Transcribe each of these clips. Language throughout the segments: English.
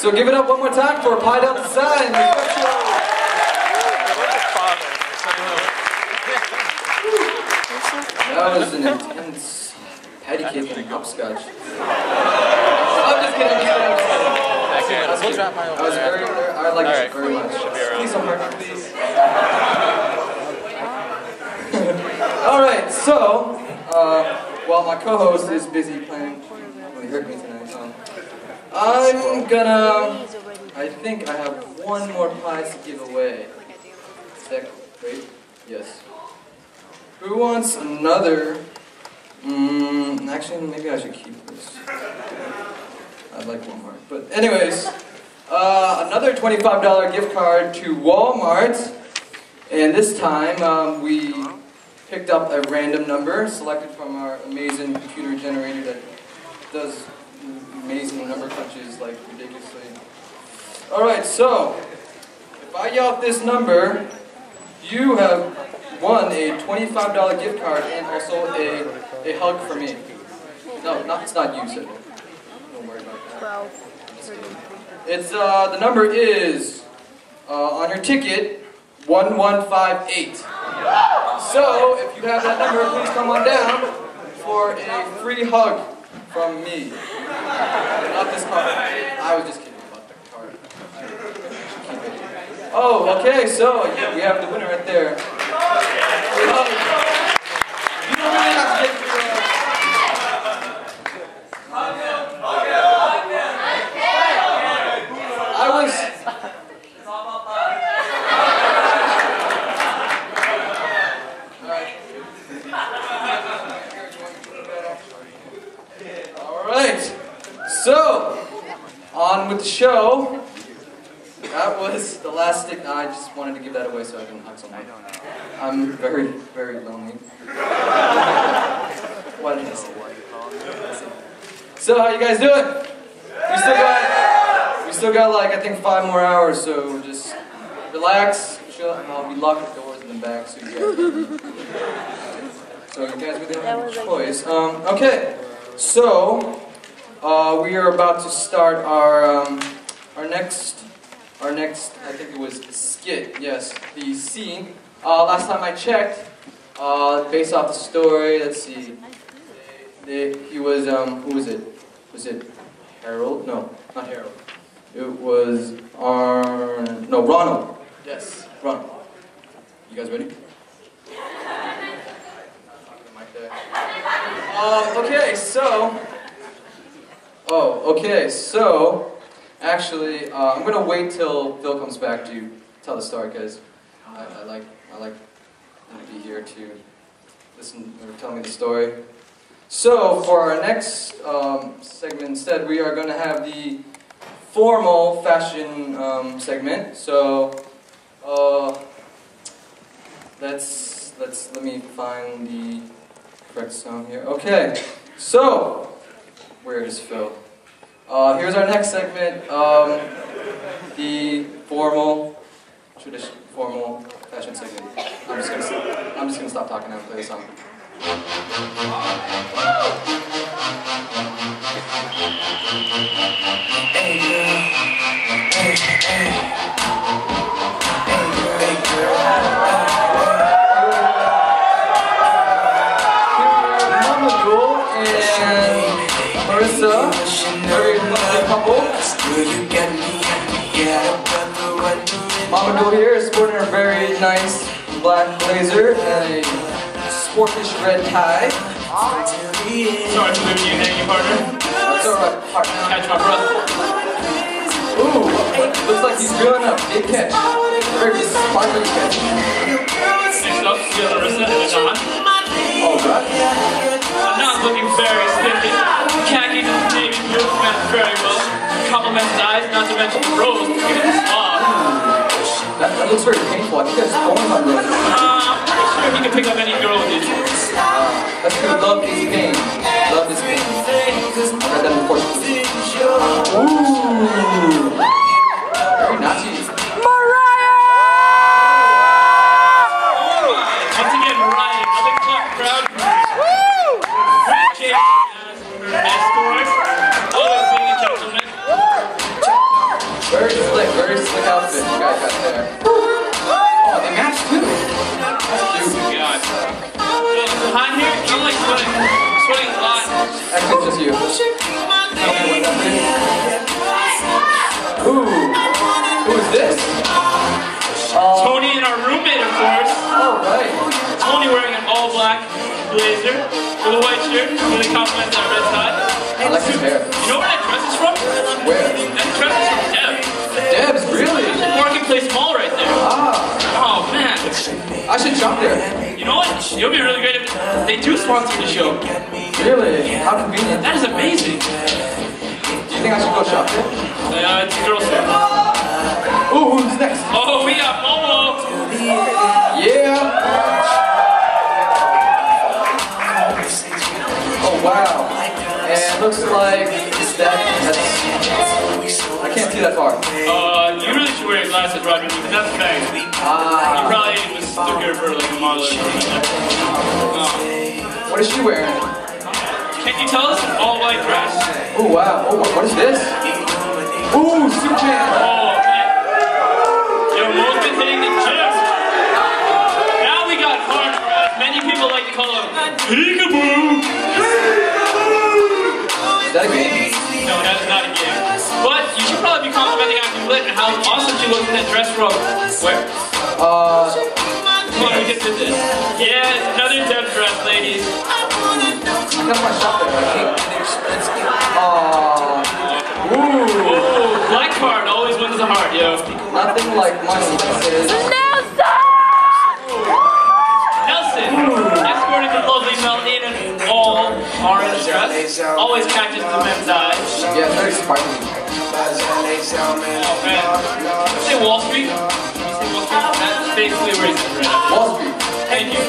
So give it up one more time for Pi Delta Psi. That was an intense patty cake and hopscotch. I'm just kidding. I'm kidding. I'm just kidding. We'll drop my I was very, very I like All it right. very much. Please don't hurt me, please. All right, so, uh, while my co-host is busy playing, really hurt me tonight, um, I'm gonna, I think I have one more prize to give away. Is that great? Yes. Who wants another? Mm, actually, maybe I should keep this. I'd like one more. But anyways, uh, another $25 gift card to Walmart. And this time um, we picked up a random number selected from our amazing computer generator that does amazing number crunches like ridiculously. Alright, so if I yell out this number, you have won a $25 gift card and also a, a hug for me. No, not, it's not you, Sid. Don't worry about that. It's, uh, the number is, uh, on your ticket, 1158. So, if you have that number, please come on down for a free hug from me. Not this card. I was just kidding about the card. I should keep it. Oh, okay, so yeah, we have the winner right there. Oh, Free hug. You don't really have to get your, uh, I was. All right. So, on with the show. That was the last stick. I just wanted to give that away so I can hug someone. I'm very, very lonely. what did I say? So, how you guys doing? We still got, we still got like I think five more hours. So just relax, chill. and I'll be locking the doors in the back so you guys. So you guys really don't have a choice. Um, okay, so uh, we are about to start our um, our next our next I think it was skit. Yes, the scene. Uh, last time I checked, uh, based off the story. Let's see. They, he was um, who was it? Was it Harold? No, not Harold. It was our No, Ronald. Yes, Ronald. You guys ready? Um, okay, so. Oh, okay, so. Actually, uh, I'm gonna wait till Phil comes back to tell the story because I, I like I like him to be here to listen or tell me the story. So for our next um, segment, instead, we are going to have the formal fashion um, segment. So uh, let's let's let me find the correct song here. Okay, so where is Phil? Uh, here's our next segment. Um, the formal tradition, formal fashion segment. I'm just gonna I'm just gonna stop talking and play the song. Mama Mama Jewel here is sporting her very nice black blazer and a sportish red tie. Sorry for leaving you hanging, partner. That's alright, partner. Catch my brother. Ooh, looks like he's doing a big catch. Very sparkly catch. Next up, we have Larissa and Adon. Alright. Adon's looking very spiffy. Khaki navy blue match very well. Compliments his eyes, not to mention the rose. At this bob. That, that looks very painful. I think that's going on right Uh, I'm pretty sure he can pick up any girl with these. That's good. Love is pain. Love is pain. I read that in Portuguese. Ooh. Behind here, I'm like sweating, sweating a lot. actually, it's just you. Tell me what that is. Ooh. Who is this? Uh, Tony and our roommate, of course. all right. Tony wearing an all black blazer with a white shirt, really compliments that red tie. I like his hair. You know where that dress is from? Where? That dress is from Deb. Debs, really? Marketplace Mall right there. Ah, Oh man. I should jump there. You know what? It'll be really great if they do sponsor the show. Really? How convenient. That is amazing. Do you think I should go shop there? Uh, it's a girl store. Ooh, who's next? Oh, we got Momo. Yeah. Oh wow. And looks like that. I can't see that far. Uh, you really should wear your glasses, Roger, because that's bang. You Ah. probably was here for like a model. Oh. What is she wearing? Can you tell us? All white dress. Oh wow. Oh, what- is this? Ooh, Suchan. Oh, man. Yo, Mo's been hitting the gym. Now we got hard many people like to call him Peekaboo. Is that a game? How awesome she looks in that dress robe. Where? Uh, Come on, we get to this. Yeah, another Deb dress, ladies. I got my shop there. I think. Uh, ooh, Oh, black card always wins the heart, yo. nothing like money. This is Nelson, escorting the lovely Mel in an all orange dress. Always catches the men's eyes. yeah, very sparkly. Man. Say Wall Street. You say Wall Street. That's basically where he's at. Wall Street. Thank you.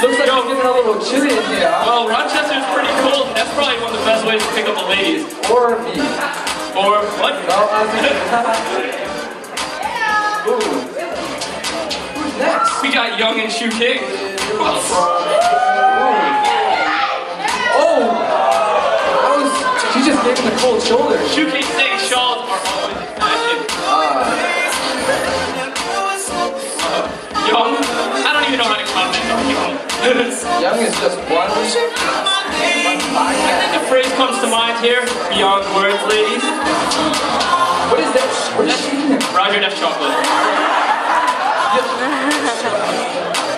Looks like I'm getting a little chilly in here. Well, Rochester's pretty cold. That's probably one of the best ways to pick up the ladies. Or me. Or what? No, I Ooh. Who's next? We got Young and Shoe King. Who else? Oh! That was, she gave him the cold shoulder. Shoe King saying shawls are always in fashion. Uh, Young, I don't even know how to comment on Young. Young is just one. I think the phrase comes to mind here, beyond words, ladies. What is that? What is she? Roger, that's chocolate.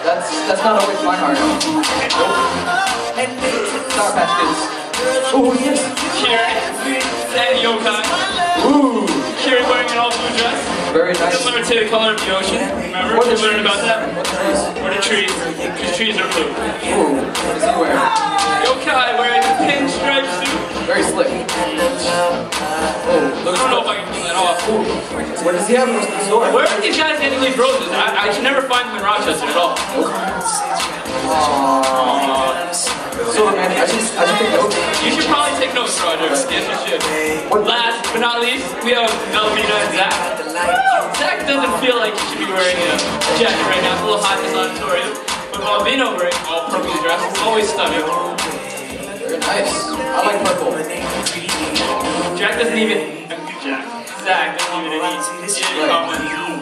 That's that's not always my heart. Nope. Sour Patch Kids. Oh yes. Kieran and Yokai. Ooh. Kieran wearing an all blue dress. Very nice. Similar to the color of the ocean. Remember? What We learned about that. What's this? Or the trees. Because trees are blue. Ooh. What is he wearing? Yokai wearing a pinstripe off. What does he have in the store? Where are these guys getting these roses? I, I should never find them in Rochester at all. Aww. So man, I should I should take notes. You should probably take notes, Roger. Yes, you should. Last but not least, we have Melvina and Zach. Zach doesn't feel like he should be wearing a jacket right now. It's a little hot in this auditorium. But Melvina wearing all purple dress is always stunning. Very nice. I like purple. Jack doesn't even. Jack. Even need any comments.